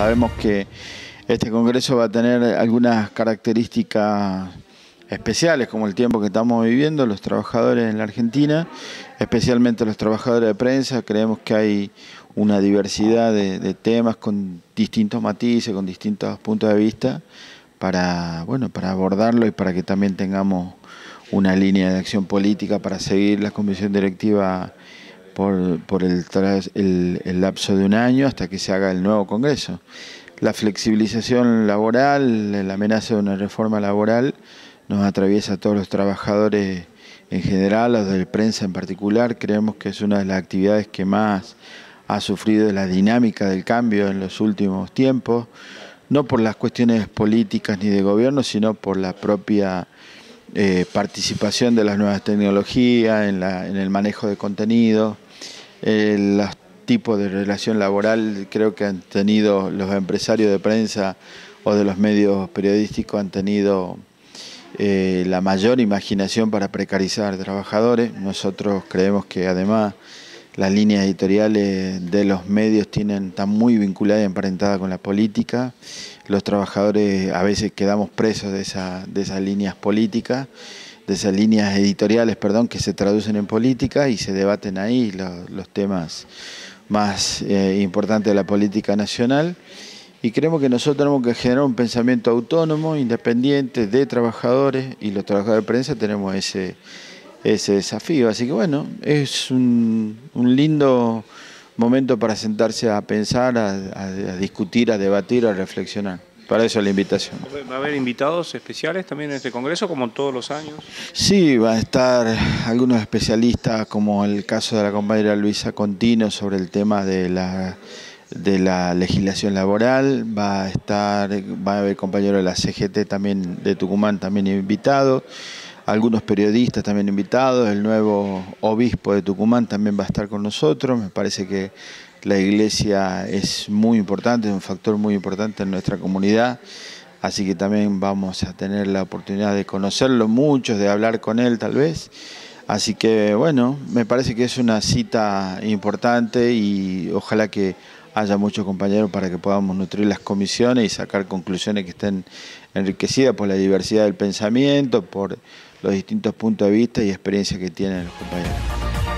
Sabemos que este Congreso va a tener algunas características especiales, como el tiempo que estamos viviendo, los trabajadores en la Argentina, especialmente los trabajadores de prensa, creemos que hay una diversidad de, temas con distintos matices, con distintos puntos de vista, para, bueno, para abordarlo y para que también tengamos una línea de acción política para seguir la comisión directiva por, por el, el, lapso de un año hasta que se haga el nuevo Congreso. La flexibilización laboral, la amenaza de una reforma laboral nos atraviesa a todos los trabajadores en general, los de prensa en particular. Creemos que es una de las actividades que más ha sufrido la dinámica del cambio en los últimos tiempos, no por las cuestiones políticas ni de gobierno, sino por la propia eh, participación de las nuevas tecnologías en, en el manejo de contenido, los tipos de relación laboral creo que han tenido los empresarios de prensa o de los medios periodísticos han tenido eh, la mayor imaginación para precarizar trabajadores. Nosotros creemos que además las líneas editoriales de los medios tienen, están muy vinculadas y emparentadas con la política. Los trabajadores a veces quedamos presos de, esa, de esas líneas políticas, de esas líneas editoriales, perdón, que se traducen en política y se debaten ahí los, temas más eh, importantes de la política nacional y creemos que nosotros tenemos que generar un pensamiento autónomo, independiente de trabajadores y los trabajadores de prensa tenemos ese, ese desafío. Así que bueno, es un, lindo momento para sentarse a pensar, a, discutir, a debatir, a reflexionar. Para eso la invitación. ¿Va a haber invitados especiales también en este Congreso, como todos los años? Sí, va a estar algunos especialistas, como el caso de la compañera Luisa Contino, sobre el tema de la de la legislación laboral, va a estar, va a haber compañeros de la CGT también de Tucumán también invitados, algunos periodistas también invitados, el nuevo obispo de Tucumán también va a estar con nosotros, me parece que la iglesia es muy importante, es un factor muy importante en nuestra comunidad, así que también vamos a tener la oportunidad de conocerlo mucho, de hablar con él tal vez. Así que bueno, me parece que es una cita importante y ojalá que haya muchos compañeros para que podamos nutrir las comisiones y sacar conclusiones que estén enriquecidas por la diversidad del pensamiento, por los distintos puntos de vista y experiencia que tienen los compañeros.